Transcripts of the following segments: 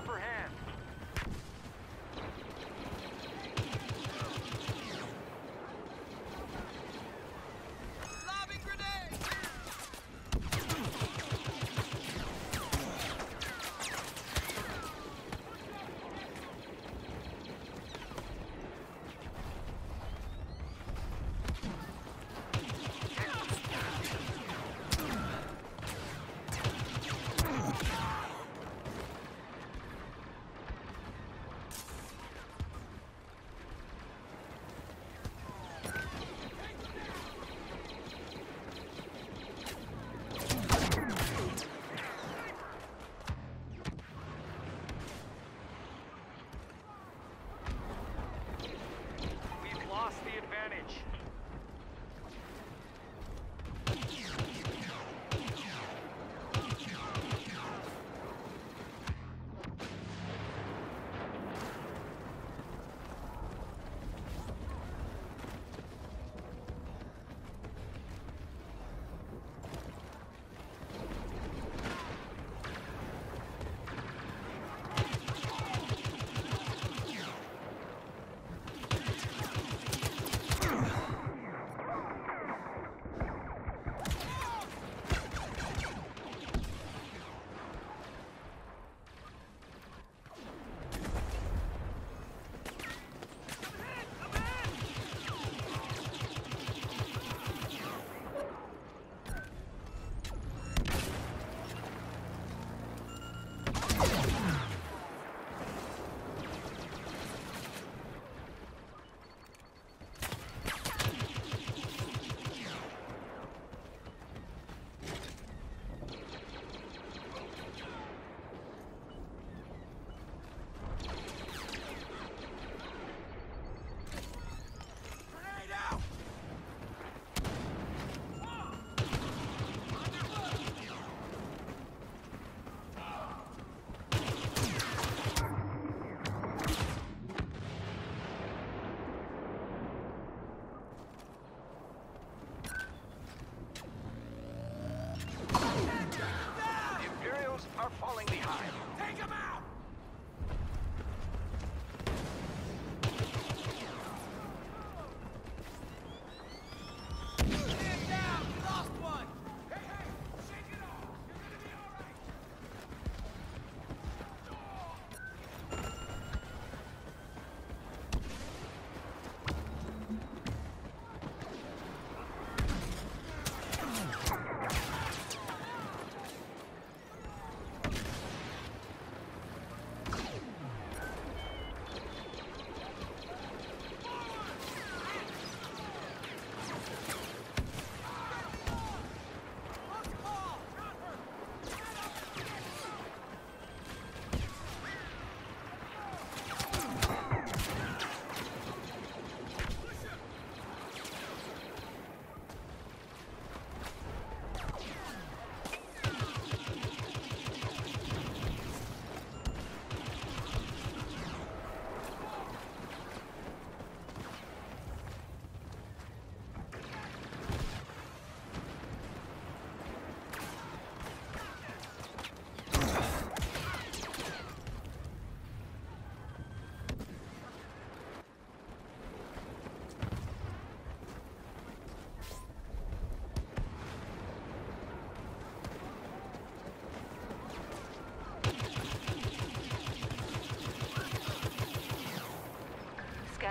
upper hand. advantage.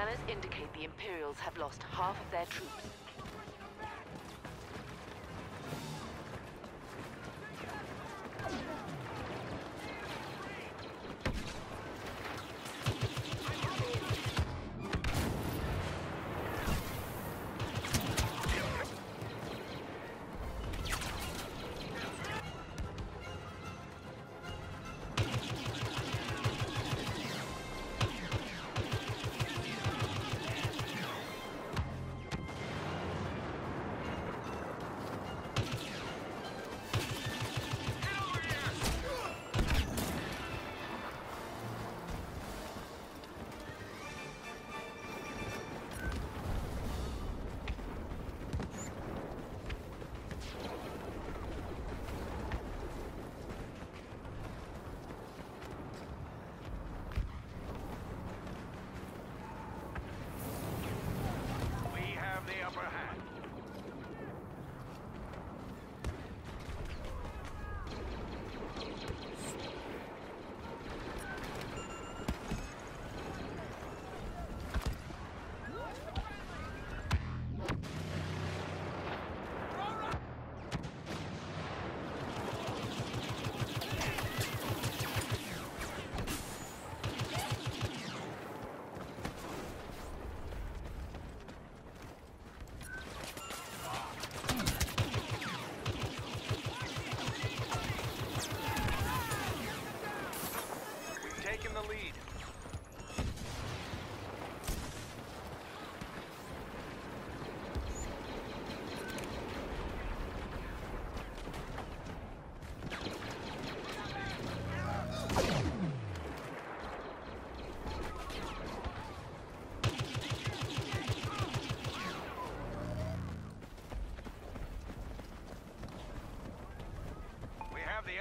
Scanners indicate the Imperials have lost half of their troops.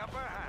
Upper hand.